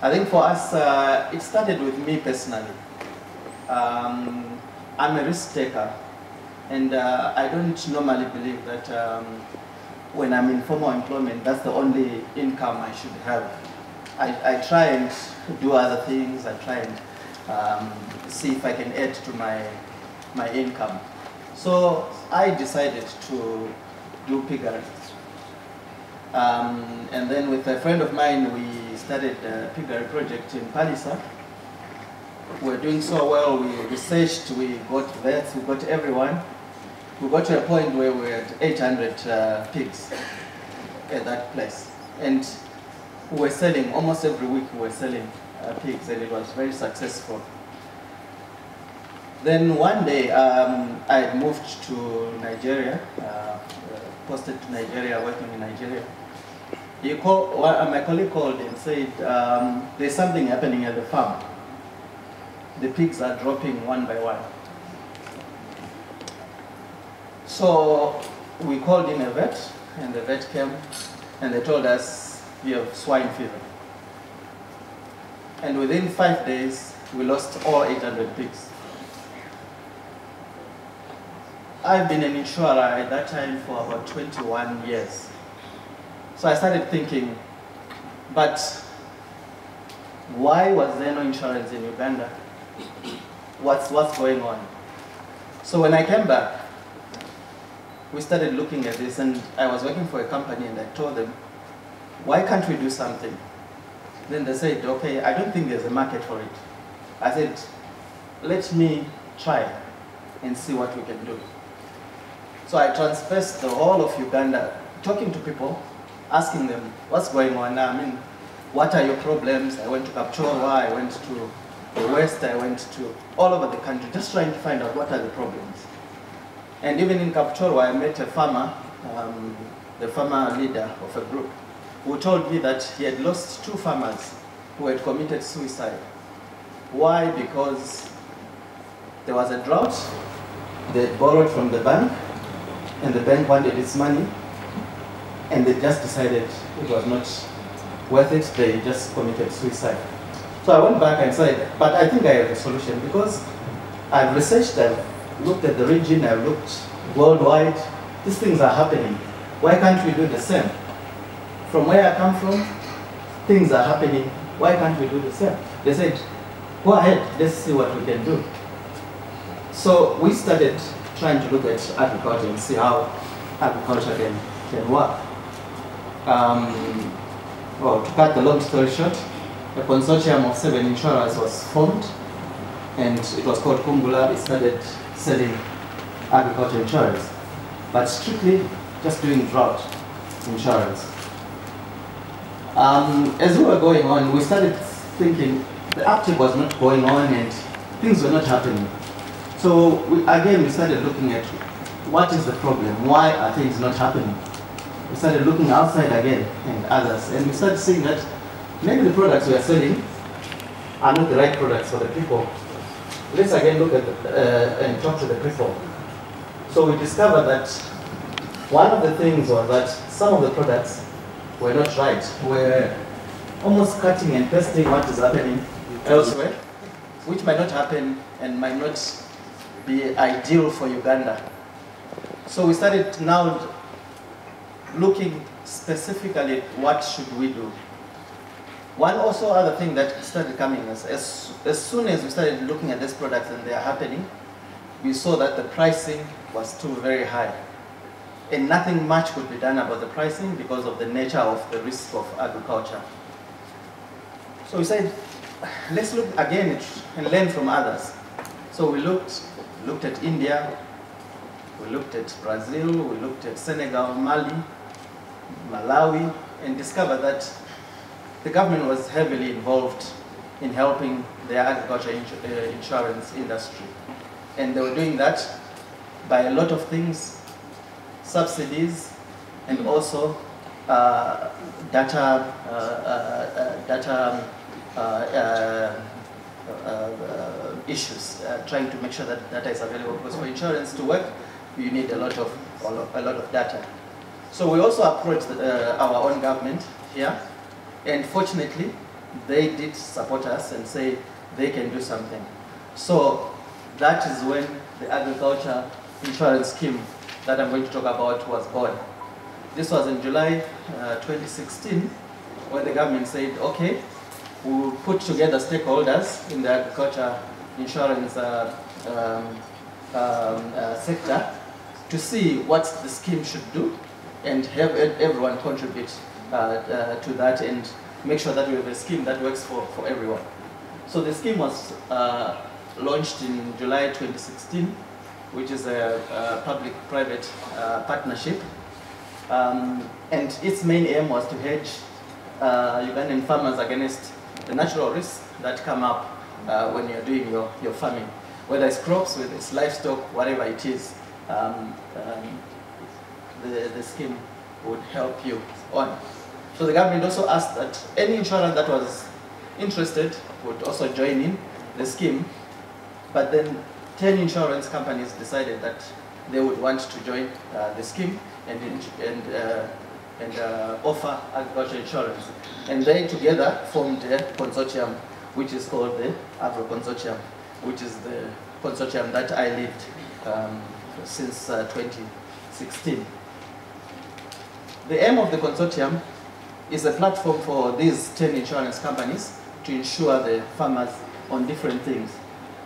I think for us, uh, it started with me personally. Um, I'm a risk taker, and uh, I don't normally believe that um, when I'm in formal employment, that's the only income I should have. I, I try and do other things. I try and um, see if I can add to my my income. So I decided to do piggery. Um, and then with a friend of mine, we started a piggery project in Pallisa. We're doing so well, we researched, we got vets, we got everyone. We got to a point where we had 800 uh, pigs at that place. And we were selling, almost every week we were selling uh, pigs and it was very successful. Then one day um, I moved to Nigeria, uh, posted to Nigeria, working in Nigeria. He called, well, my colleague called and said, um, there's something happening at the farm. The pigs are dropping one by one. So we called in a vet, and the vet came, and they told us we have swine fever. And within five days, we lost all 800 pigs. I've been an insurer at that time for about 21 years. So I started thinking, but why was there no insurance in Uganda? What's, what's going on? So when I came back, we started looking at this and I was working for a company and I told them, why can't we do something? Then they said, okay, I don't think there's a market for it. I said, let me try and see what we can do. So I transversed the whole of Uganda, talking to people, asking them, what's going on now? I mean, what are your problems? I went to Kapchorwa, I went to the West, I went to all over the country, just trying to find out what are the problems. And even in Kapchorwa, I met a farmer, um, the farmer leader of a group, who told me that he had lost two farmers who had committed suicide. Why? Because there was a drought, they borrowed from the bank, and the bank wanted its money, and they just decided it was not worth it, they just committed suicide. So I went back and said, but I think I have a solution because I've researched, I've looked at the region, I've looked worldwide, these things are happening. Why can't we do the same? From where I come from, things are happening. Why can't we do the same? They said, go ahead, let's see what we can do. So we started trying to look at agriculture and see how agriculture can, can work. Um, well, to cut the long story short, a consortium of seven insurers was formed and it was called Kungula. It started selling agriculture insurance, but strictly just doing drought insurance. Um, as we were going on, we started thinking the uptake was not going on and things were not happening. So we, again, we started looking at what is the problem? Why are things not happening? We started looking outside again and others, and we started seeing that maybe the products we are selling are not the right products for the people. Let's again look at the, uh, and talk to the people. So we discovered that one of the things was that some of the products were not right. We're almost cutting and pasting what is happening elsewhere, which might not happen and might not be ideal for Uganda. So we started now looking specifically at what should we do. One also other thing that started coming is as, as soon as we started looking at these products and they are happening, we saw that the pricing was too very high. And nothing much could be done about the pricing because of the nature of the risk of agriculture. So we said, let's look again and learn from others. So we looked, looked at India, we looked at Brazil, we looked at Senegal, Mali, Malawi, and discovered that the government was heavily involved in helping the agriculture uh, insurance industry. And they were doing that by a lot of things, subsidies, and also uh, data, uh, uh data uh, uh, issues, trying to make sure that data is available. Because for insurance to work, you need a lot of, a lot of data. So we also approached the, our own government here, and fortunately, they did support us and say they can do something. So that is when the agriculture insurance scheme that I'm going to talk about was born. This was in July uh, 2016 when the government said, okay, we'll put together stakeholders in the agriculture insurance uh, um, um, uh, sector to see what the scheme should do and have everyone contribute uh, uh, to that and make sure that we have a scheme that works for, for everyone. So the scheme was uh, launched in July 2016, which is a, a public-private partnership. Um, and its main aim was to hedge uh, Ugandan farmers against the natural risks that come up uh, when you're doing your, your farming. Whether it's crops, whether it's livestock, whatever it is, um, um, the, the scheme would help you on. So the government also asked that any insurer that was interested would also join in the scheme, but then 10 insurance companies decided that they would want to join uh, the scheme and, and, uh, and uh, offer agriculture insurance. And they together formed a consortium which is called the Agro Consortium, which is the consortium that I led um, since uh, 2016. The aim of the consortium is a platform for these 10 insurance companies to insure the farmers on different things.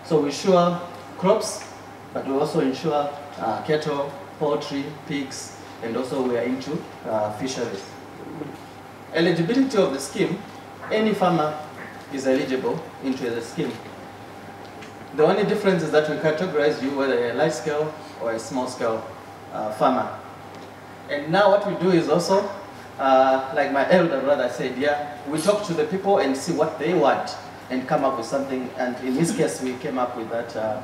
So we insure crops, but we also insure uh, cattle, poultry, pigs, and also we are into uh, fisheries. Eligibility of the scheme, any farmer is eligible into the scheme. The only difference is that we categorize you whether a large scale or a small scale uh, farmer. And now what we do is also, uh, like my elder brother said, yeah, we talk to the people and see what they want and come up with something. And in this case, we came up with that uh,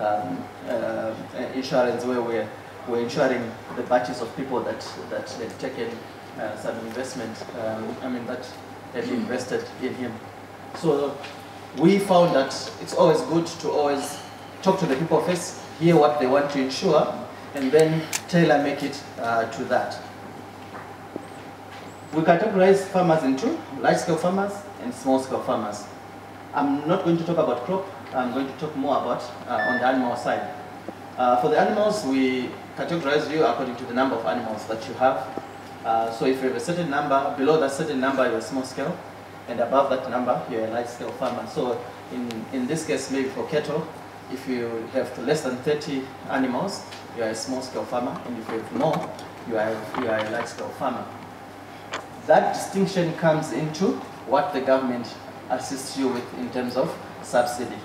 um, uh, insurance where we're, we're insuring the batches of people that, that had taken uh, some investment, um, I mean, that had invested in him. So we found that it's always good to always talk to the people first, hear what they want to insure, and then tailor make it uh, to that. We categorize farmers into large-scale farmers and small-scale farmers. I'm not going to talk about crop, I'm going to talk more about uh, on the animal side. Uh, for the animals, we categorize you according to the number of animals that you have. Uh, so if you have a certain number, below that certain number, you're small scale and above that number, you're a large scale farmer. So in, in this case, maybe for cattle, if you have less than 30 animals, you are a small scale farmer, and if you have more, you are, you are a large scale farmer. That distinction comes into what the government assists you with in terms of subsidy.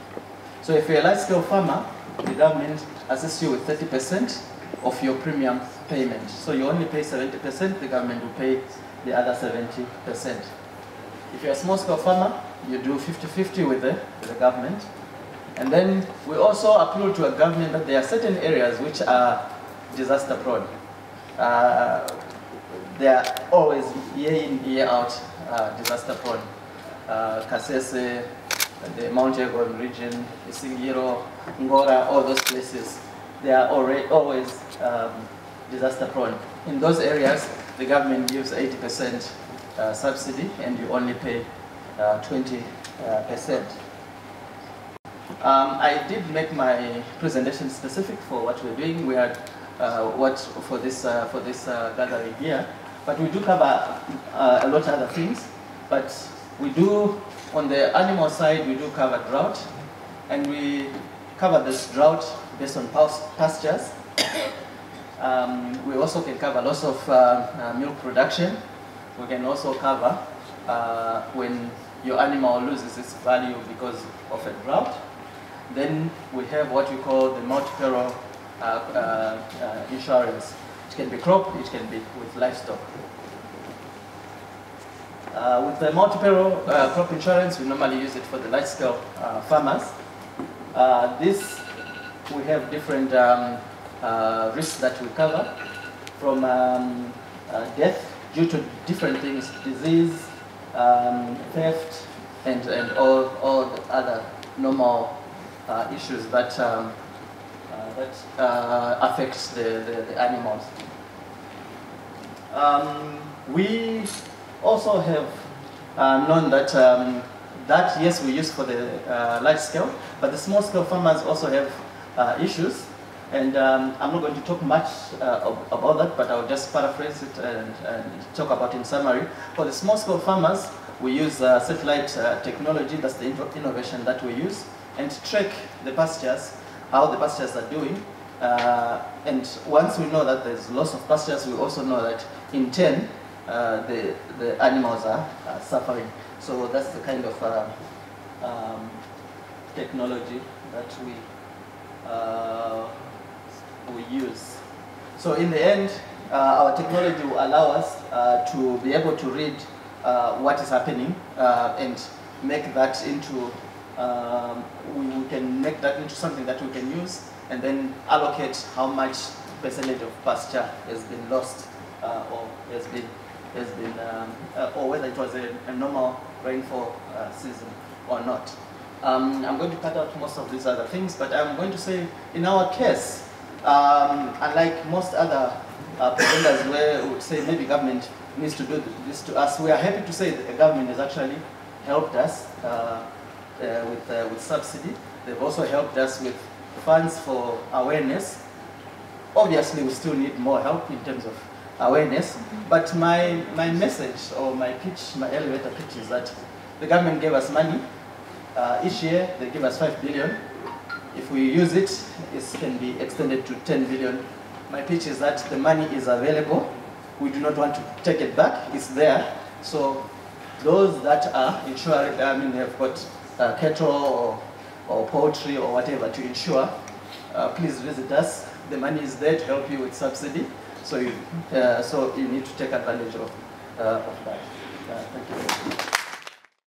So if you're a large scale farmer, the government assists you with 30% of your premium payment. So you only pay 70%, the government will pay the other 70%. If you're a small scale farmer, you do 50-50 with the, with the government. And then we also appeal to a government that there are certain areas which are disaster prone. Uh, they are always year in, year out uh, disaster prone. Uh, Kasese, the Mount Elgon region, Isingiro, Ngora, all those places, they are already, always um, disaster prone. In those areas, the government gives 80% uh, subsidy and you only pay 20%. Uh, um, I did make my presentation specific for what we're doing. We had uh, what for this uh, for this uh, gathering here, but we do cover uh, a lot of other things. But we do on the animal side we do cover drought, and we cover this drought based on pastures. Um, we also can cover lots of milk production we can also cover uh, when your animal loses its value because of a drought. Then we have what we call the multi-peril uh, uh, uh, insurance. It can be crop, it can be with livestock. Uh, with the multi-peril uh, crop insurance, we normally use it for the large-scale farmers. this, we have different um, risks that we cover, from um, death due to different things, disease, um, theft, and, and all, all the other normal uh, issues that, um, uh, that uh, affect the, the, the animals. Um, we also have uh, known that um, that yes we use for the large scale, but the small scale farmers also have issues. And um, I'm not going to talk much uh, about that, but I'll just paraphrase it and, and, talk about in summary. For the small scale farmers, we use uh, satellite uh, technology, that's the innovation that we use, and track the pastures, how the pastures are doing. Uh, and once we know that there's loss of pastures, we also know that in turn, uh, the, the animals are, are, suffering. So that's the kind of uh, um, technology that we uh, we use. So in the end, uh, our technology will allow us uh, to be able to read what is happening and make that into, um, we, can make that into something that we can use and then allocate how much percentage of pasture has been lost uh, or has been, has been um, uh, or whether it was a, a normal rainfall season or not. Um, I'm going to cut out most of these other things, but I'm going to say in our case, um, unlike most other uh, where we would say maybe government needs to do this to us, we are happy to say that the government has actually helped us uh, uh, with, uh, with subsidy. They've also helped us with funds for awareness. Obviously, we still need more help in terms of awareness, but my, my message or my pitch, my elevator pitch is that the government gave us money. Uh, each year, they give us 5 billion if we use it, it can be extended to 10 billion. My pitch is that the money is available. We do not want to take it back. It's there. So those that are insured, I mean, they've got uh, cattle or, or poultry or whatever to insure, uh, please visit us. The money is there to help you with subsidy. So you, uh, so you need to take advantage of, uh, of that. Uh, thank you.